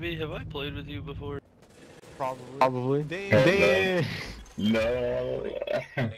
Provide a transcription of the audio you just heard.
Wait, have I played with you before? Probably. Probably. Damn. Damn. No. no.